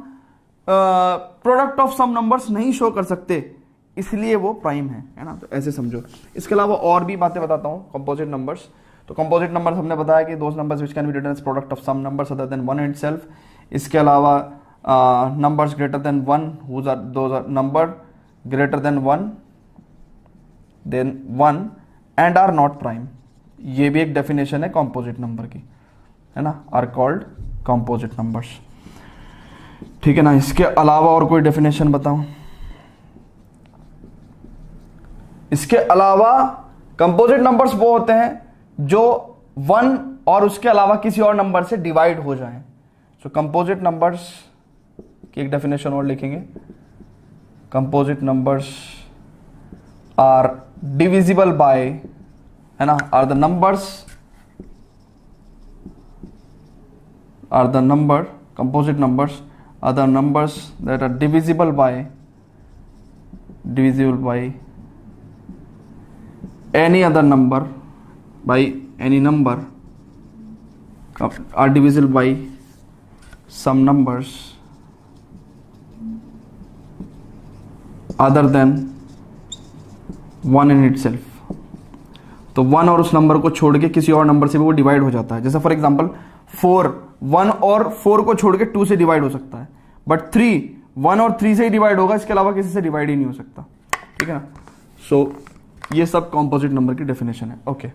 प्रोडक्ट ऑफ़ सम नंबर्स नहीं शो कर सकते, इसलिए वो प्राइम है। है ना? तो ऐसे समझो। इसके अलावा और भी बातें बताता हूँ कंपोजिट नंबर्स तो कंपोजिट नंबर हमने बताया कि those numbers which can be written product of some numbers other than one and self इसके अलावा numbers greater than one are are number greater than one than one and are not prime ये भी एक definition है composite number की, है ना? Are called composite numbers ठीक है ना? इसके अलावा और कोई डेफिनेशन बताऊँ? इसके अलावा कंपोजिट नंबर्स वो होते हैं जो वन और उसके अलावा किसी और नंबर से डिवाइड हो जाए। सो कंपोजिट नंबर्स की एक डेफिनेशन और लिखेंगे। Composite numbers are divisible by है ना? Are the numbers are the number composite numbers are the numbers that are divisible by divisible by any other number by any number. Are divisible by some numbers other than one in itself तो one और उस number को छोड़ के किसी और number से भी वो डिवाइड हो जाता है। जैसे फॉर एग्ज़ाम्पल फोर वन और फोर को छोड़ के टू से डिवाइड हो सकता है। बट थ्री वन और थ्री से ही डिवाइड होगा इसके अलावा किसी से डिवाइड ही नहीं हो सकता। ठीक है ना? सो so, ये सब कॉम्पोजिट नंबर की डेफिनेशन है। ओके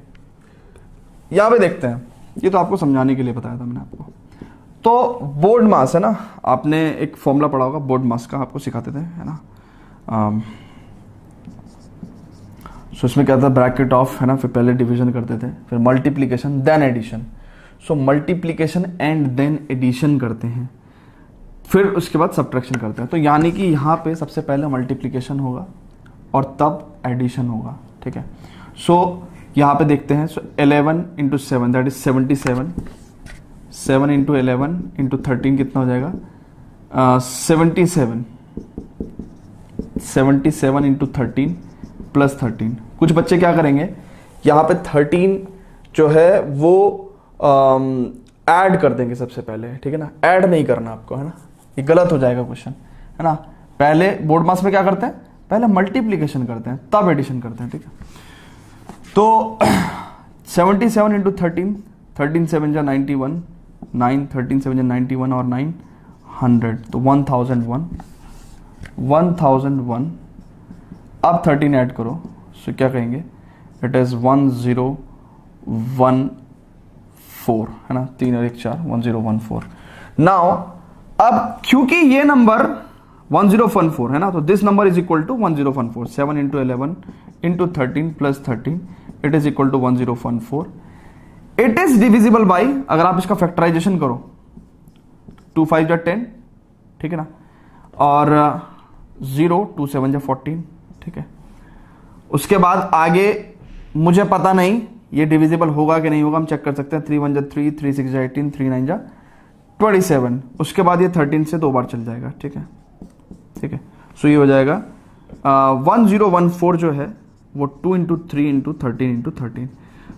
यहाँ पे देखते हैं। ये तो आपको समझाने के लिए बताया था मैंने आपको। तो बोर्ड मास है ना? आपने एक फॉर्मूला पढ़ा होगा बोर्ड मास का आपको सिखाते थे है ना? सो इसमें क्या था? ब्रैकेट ऑफ़ है ना? फिर पहले डिवीज़न करते थे फिर multiplication then addition so multiplication and then addition करते हैं। फिर उसके बाद सब्ट्रैक्शन करते हैं। तो यानी कि यहाँ पे सबसे पहले मल्टीप्लीकेशन होगा और तब एडिशन होगा ठीक है? सो so, यहाँ पे देखते हैं so into seven that is seventy seven seven into eleven into thirteen कितना हो जाएगा? Seventy seven seventy seven into thirteen plus thirteen कुछ बच्चे क्या करेंगे? यहाँ पे थर्टीन जो है, वो ऐड कर देंगे सबसे पहले, ठीक है ना? ऐड नहीं करना आपको, है ना? ये गलत हो जाएगा क्वेश्चन है ना? पहले बोर्ड मास में क्या करते हैं? पहले मल्टीप्लीकेशन करते हैं, तब एडिशन करते हैं, ठीक है? तो seventy seven into thirteen thirteen seven जा ninety one nine thirteen seven जा नाइन्टी वन और नाइन हंड्रेड तो one thousand one one thousand one अब थर्टीन ऐड करो सो क्या कहेंगे? It is one zero one four है ना? तीन और एक चार one zero one four now अब क्योंकि ये number one zero one four है ना? तो this number is equal to one zero one four seven into eleven into thirteen plus thirteen it is equal to one zero one four it is divisible by अगर आप इसका factorisation करो to five जा ten ठीक है ना? और zero two seven जा फोर्टीन ठीक है? उसके बाद आगे, मुझे पता नहीं, ये डिविजिबल होगा कि नहीं होगा, हम चेक कर सकते हैं थ्री वन जा थ्री थ्री सिक्स जा एटीन थ्री नाइन जा ट्वेंटी सेवन उसके बाद ये थर्टीन से दो बार चल जाएगा, ठीक है? ठीक है? सो ये हो जाएगा वन ज़ीरो वन फोर जो है वो two into three into thirteen into thirteen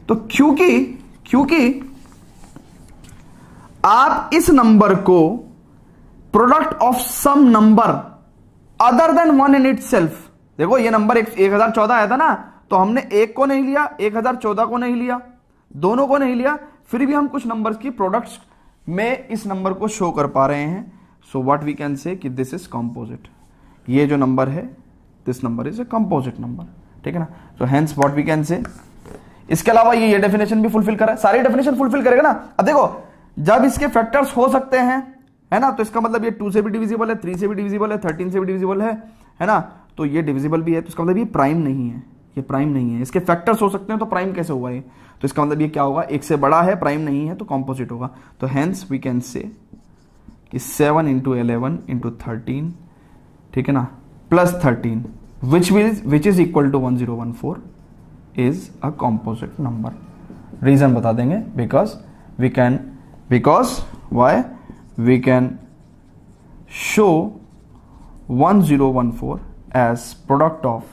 तो क्योंकि क्योंकि आप इस नंबर को product of some number other than one in itself देखो ये नंबर एक, एक हज़ार चौदह आया था ना तो हमने एक को नहीं लिया एक हज़ार चौदह को नहीं लिया दोनों को नहीं लिया फिर भी हम कुछ नंबर्स की प्रोडक्ट्स में इस नंबर को शो कर पा रहे हैं। सो व्हाट वी कैन से कि दिस इज़ कंपोजिट ये जो नंबर है this number is a composite number ठीक है ना? So hence what we can say इसके अलावा ये ये डेफिनेशन भी फुलफिल करे सारी डेफिनेशन फुलफिल करेगा ना? अब देखो, जब इसके फैक्टर्स हो सकते हैं, है ना? तो इसका मतलब ये टू से भी डिविजिबल है थ्री से भी डिविजिबल है थर्टीन से भी डिविजिबल है है ना? तो ये डिविजिबल भी है तो इसका मतलब ये प्राइम नहीं है। ये प्राइम नहीं है। इसके फैक्टर्स हो सकते हैं तो प्राइम कैसे हुआ ये? तो इसका मतलब ये क्या होगा? एक से बड़ा है प्राइम नहीं है तो कॉम्पोजिट होगा। तो hence we can say seven into eleven into thirteen ठीक है ना? Plus thirteen one zero one four is a composite number reason बता देंगे because we can because why we can show one zero one four as product of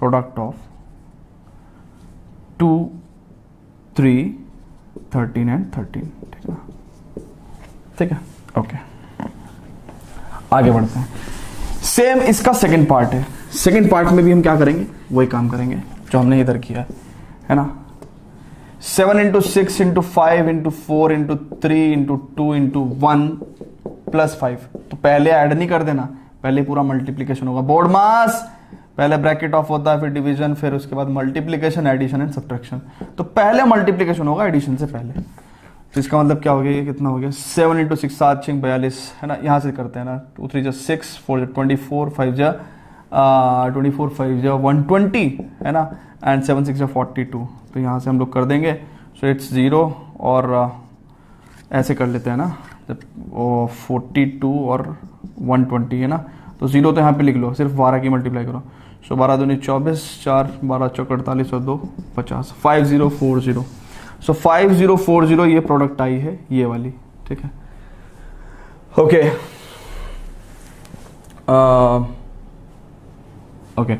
product of 2 3 13 and 13 ठीक है? ठीक है? Okay आगे बढ़ते हैं। सेम इसका सेकंड पार्ट है। सेकंड पार्ट में भी हम क्या करेंगे? वही काम करेंगे जो हमने इधर किया, है ना? Seven into six into five into four into three into two into one plus five तो पहले ऐड नहीं कर देना, पहले पूरा मल्टीप्लीकेशन होगा। बोर्ड मास पहले ब्रैकेट ऑफ़ होता है फिर डिवीज़न फिर उसके बाद मल्टीप्लीकेशन एडिशन एंड सब्ट्रैक्शन तो पहले मल्टीप्लीकेशन होगा एडिशन से पहले। तो इसका मतलब क्या हो गया? ये कितना हो गया? सेवन इंटू सिक्स सात छिंग बयालीस है ना? यहाँ से करते हैं ना। टू थ्री जो सिक्स फोर जो ट्वेंटी फोर फाइव जो ट्वेंटी फोर फाइव जो वन ट्वेंटी है ना? एंड सेवन सिक्स जो फोर्टी टू तो यहाँ से हम लोग कर देंगे। सो इट्स ज़ीरो और uh, ऐसे कर लेते हैं ना? जब वो फोर्टी टू और वन ट्वेंटी है ना? तो ज़ीरो तो यहाँ पे लिख लो सिर्फ़ बारह की मल्टीप्लाई करो। सो बारह दूनी चौबीस चार बारह चौक अड़तालीस और दो पचास। Five zero four zero so five zero four zero ये प्रोडक्ट आई है, ये वाली, ठीक है? ओके ओके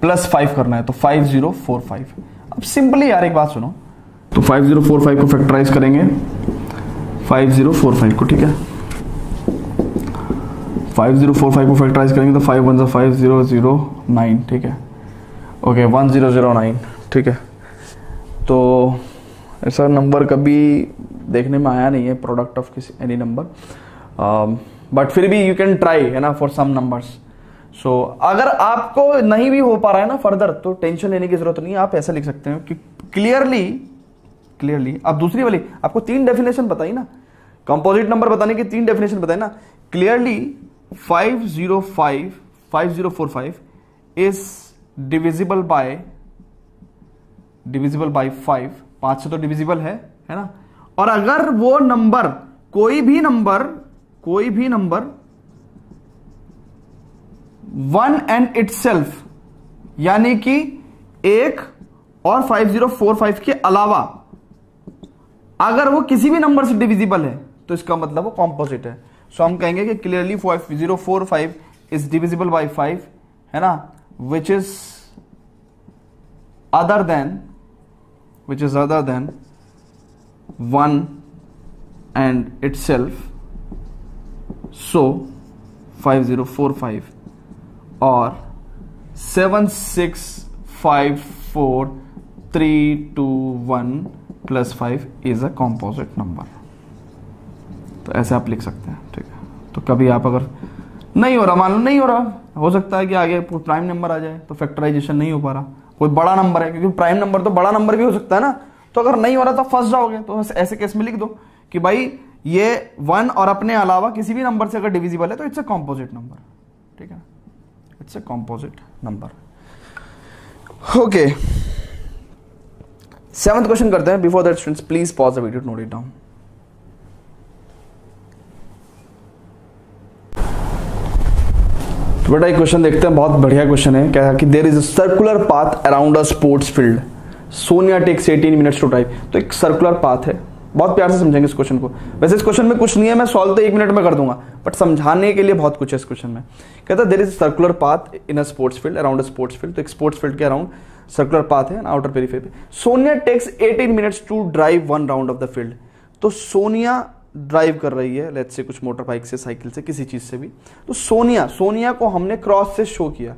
प्लस फाइव करना है तो फाइव ज़ीरो फोर फाइव अब सिंपली यार एक बात सुनो। तो फाइव ज़ीरो फोर फाइव को फैक्टराइज करेंगे। फाइव ज़ीरो फोर फाइव को, ठीक है? फाइव ज़ीरो फोर फाइव को फैक्टराइज करेंगे तो five one five zero zero nine ठीक है? Okay one zero zero nine ठीक है? तो ऐसा नंबर कभी देखने में आया नहीं है प्रोडक्ट ऑफ़ किसी एनी नंबर बट फिर भी यू कैन ट्राई है ना फॉर सम नंबर्स सो अगर आपको नहीं भी हो पा रहा है ना फर्दर तो टेंशन लेने की ज़रूरत नहीं है। आप ऐसा लिख सकते हो कि क्लियरली क्लियरली अब दूसरी वाली, आपको तीन डेफिनेशन बताई ना। कंपोजिट नंबर बताने की तीन डेफिनेशन बताई ना। Clearly five zero five zero four five is divisible by divisible by five पाँच से तो डिविजिबल है है ना? और अगर वो नंबर कोई भी नंबर कोई भी नंबर वन एंड इट यानी कि एक और 5045 के अलावा अगर वो किसी भी नंबर से डिविजिबल है तो इसका मतलब वो कॉम्पोजिट है। सो so, हम कहेंगे कि clearly five zero four five is divisible by five है ना? Which is other than which is other than 1 and itself. So 5045 or 7654321 plus five is a composite number तो ऐसे आप लिख सकते हैं, ठीक है? तो कभी आप अगर नहीं हो रहा, मान लो नहीं हो रहा, हो सकता है कि आगे प्राइम नंबर आ जाए तो फैक्टराइजेशन नहीं हो पा रहा। कोई बड़ा नंबर है, क्योंकि प्राइम नंबर तो बड़ा नंबर भी हो सकता है ना। तो अगर नहीं हो रहा तो फंस जाओगे तो ऐसे केस में लिख दो कि भाई, ये वन और अपने अलावा किसी भी नंबर से अगर डिविजिबल है तो इट्स अ कॉम्पोजिट नंबर ठीक है? It's a composite number okay seventh question करते हैं. Before that students please pause the video note it down तो बेटा एक क्वेश्चन देखते हैं, बहुत बढ़िया क्वेश्चन है। क्या कि there is a circular path around a sports field Sonia takes 18 minutes to drive तो एक सर्कुलर पाथ है। बहुत प्यार से समझेंगे इस क्वेश्चन को। वैसे इस क्वेश्चन में कुछ नहीं है, मैं सॉल्व तो एक मिनट में कर दूँगा। बट समझाने के लिए बहुत कुछ है इस क्वेश्चन में। कहता है there is circular path in a sports field around a sports field तो एक स्पोर्ट्स फ़ील्ड के अराउंड सर्कुलर पाथ है आउटर पेरीफेरी पे। Sonia takes 18 minutes to drive one round of the field तो सोनिया ड्राइव कर रही है लेट्स से कुछ मोटर बाइक से साइकिल से, किसी चीज़ से भी। तो सोनिया सोनिया को हमने क्रॉस से शो किया।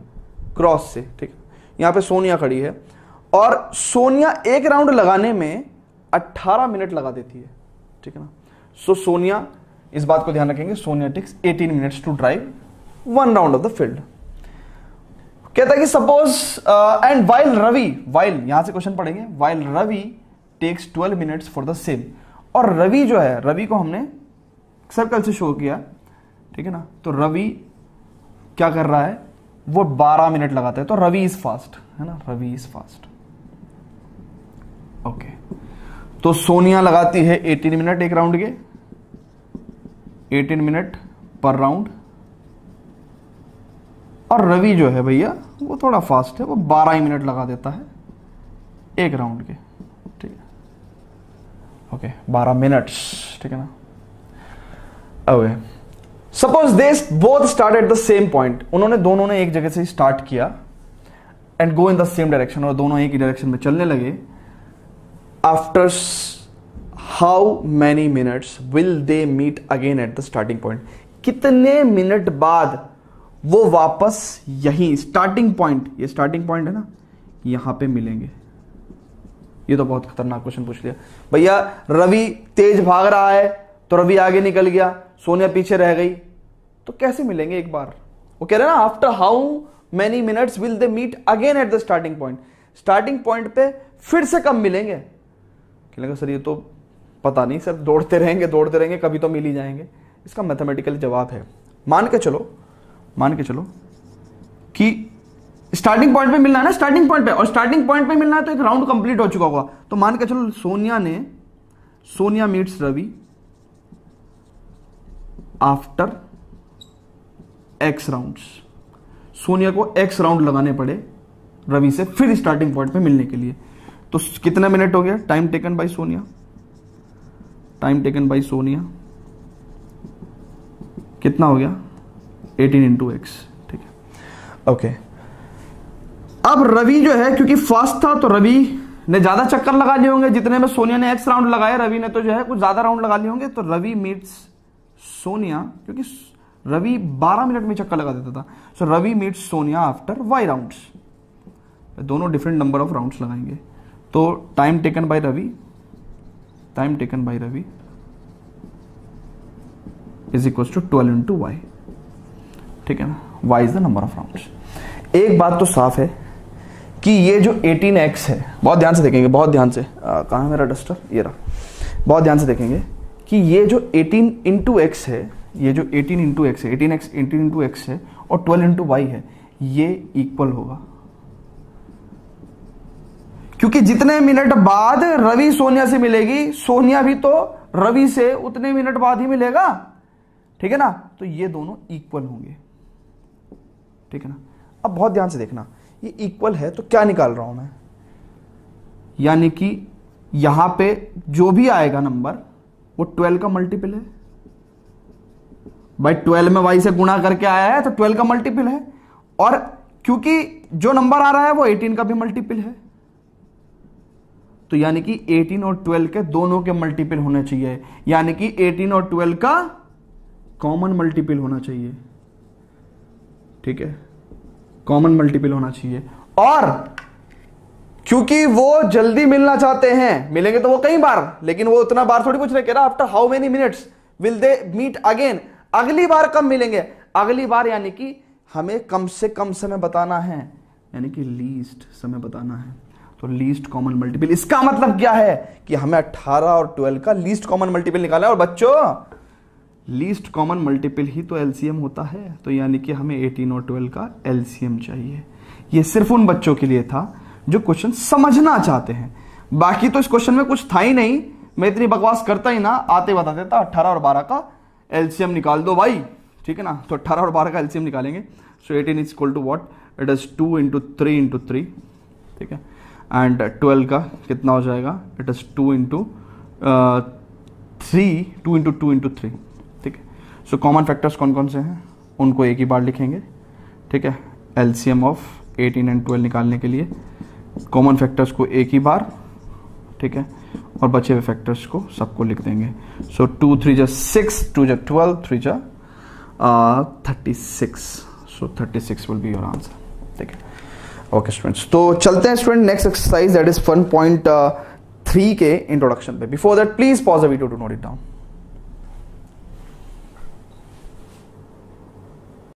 क्रॉस से, ठीक यहाँ पे सोनिया खड़ी है। और सोनिया एक राउंड लगाने में 18 मिनट लगा देती है, ठीक है ना। सो सोनिया, इस बात को ध्यान रखेंगे, Sonia takes 18 minutes to drive one round of the field कहता है कि suppose and while Ravi while यहाँ से क्वेश्चन पढ़ेंगे। While Ravi takes 12 minutes for the same और रवि जो है, रवि को हमने सर्कल से शो किया, ठीक है ना? तो रवि क्या कर रहा है? वो 12 मिनट लगाता है तो रवि इज़ फास्ट है ना? रवि इज़ फास्ट ओके तो सोनिया लगाती है 18 मिनट एक राउंड के। 18 मिनट पर राउंड और रवि जो है भैया, वो थोड़ा फास्ट है, वो 12 ही मिनट लगा देता है एक राउंड के। ओके 12 मिनट्स ठीक है ना? Okay suppose they both start at the same point उन्होंने दोनों ने एक जगह से स्टार्ट किया and go in the same direction और दोनों एक ही डायरेक्शन में चलने लगे। After how many minutes will they meet again at the starting point कितने मिनट बाद वो वापस यही स्टार्टिंग पॉइंट ये स्टार्टिंग पॉइंट है ना, यहाँ पे मिलेंगे। ये तो बहुत खतरनाक क्वेश्चन पूछ लिया। भैया, रवि तेज भाग रहा है तो रवि आगे निकल गया, सोनिया पीछे रह गई। तो कैसे मिलेंगे एक बार? वो कह रहे ना after how many minutes will they meet again at the starting point starting point पे फिर से कब मिलेंगे? खेलेंगे सर, ये तो पता नहीं, सर, दौड़ते रहेंगे दौड़ते रहेंगे, कभी तो मिल ही जाएँगे। इसका मैथमेटिकल जवाब है। मान के चलो, मान के चलो कि स्टार्टिंग पॉइंट पे मिलना है ना, स्टार्टिंग पॉइंट पे। और स्टार्टिंग पॉइंट पे मिलना है तो एक राउंड कंप्लीट हो चुका होगा। तो मान के चलो, सोनिया ने, Sonia meets Ravi after X rounds Sonia को एक्स राउंड लगाने पड़े रवि से फिर स्टार्टिंग पॉइंट पे मिलने के लिए। तो कितना मिनट हो गया? Time taken by Sonia. Time taken by Sonia. कितना हो गया? 18 इंटू एक्स ठीक है। ओके अब रवि जो है, क्योंकि फास्ट था तो रवि ने ज़्यादा चक्कर लगा लिए होंगे। जितने में सोनिया ने एक्स राउंड लगाया रवि ने तो जो है कुछ ज़्यादा राउंड लगा लिए होंगे। तो रवि मीट्स सोनिया, क्योंकि रवि 12 मिनट में चक्कर लगा देता था। So Ravi meets Sonia after Y rounds दोनों डिफरेंट नंबर ऑफ़ राउंड्स लगाएँगे। तो time taken by Ravi time taken by Ravi is equal to twelve into Y ठीक है ना? Y is the number of round एक बात तो साफ़ है कि ये जो 18x है, बहुत ध्यान से देखेंगे, बहुत ध्यान से। कहा है मेरा डस्टर? ये रहा। बहुत ध्यान से देखेंगे कि ये जो 18 इंटू एक्स है, ये जो 18 इंटू एक्स है 18x 18 इंटू एक्स है और 12 इंटू वाई है, ये इक्वल होगा। क्योंकि जितने मिनट बाद रवि सोनिया से मिलेगी, सोनिया भी तो रवि से उतने मिनट बाद ही मिलेगा। ठीक है ना? तो ये दोनों इक्वल होंगे। ठीक है ना? अब बहुत ध्यान से देखना। ये इक्वल है तो क्या निकाल रहा हूँ मैं? यानी कि यहाँ पे जो भी आएगा नंबर वो ट्वेल्व का मल्टीपल है। भाई ट्वेल्व में वाई से गुणा करके आया है तो ट्वेल्व का मल्टीपल है। और क्योंकि जो नंबर आ रहा है, वो एटीन का भी मल्टीपल है। तो यानी कि 18 और 12 के दोनों के मल्टीपल होने चाहिए। यानी कि 18 और 12 का कॉमन मल्टीपल होना चाहिए। ठीक है? कॉमन मल्टीपल होना चाहिए। और क्योंकि वो जल्दी मिलना चाहते हैं, मिलेंगे तो वो कई बार, लेकिन वो उतना बार थोड़ी कुछ नहीं कह रहा after how many minutes will they meet again अगली बार कब मिलेंगे? अगली बार यानी कि हमें कम से कम समय बताना है, यानी कि लीस्ट समय बताना है। तो लीस्ट कॉमन मल्टीपल इसका मतलब क्या है कि हमें 18 और 12 का लीस्ट कॉमन मल्टीपल निकालना है। और बच्चों लीस्ट कॉमन मल्टीपल ही तो एलसीएम होता है तो यानी कि हमें 18 और 12 का एलसीएम चाहिए। ये सिर्फ़ उन बच्चों के लिए था जो क्वेश्चन समझना चाहते हैं। बाकी तो इस क्वेश्चन में कुछ था ही नहीं। मैं इतनी बकवास करता ही ना, आते बता देता अट्ठारह और बारह का एलसीएम निकाल दो भाई। ठीक है ना? तो अट्ठारह और बारह का एलसीएम निकालेंगे। So eighteen is equal to what it is two into three into three ठीक है? एंड ट्वेल्व का कितना हो जाएगा? It is two into three two into two into three so common factors कौन कौन से हैं? उनको एक ही बार लिखेंगे, ठीक है? LCM of eighteen and twelve निकालने के लिए कॉमन फैक्टर्स को एक ही बार, ठीक है? और बचे हुए फैक्टर्स को सबको लिख देंगे। सो टू थ्री जा सिक्स टू जा ट्वेल्व थ्री जा thirty six so thirty six will be your answer ठीक है? ओके स्टूडेंट्स तो चलते हैं student next exercise that is one point three के इंट्रोडक्शन पे. Before that please pause video to note it down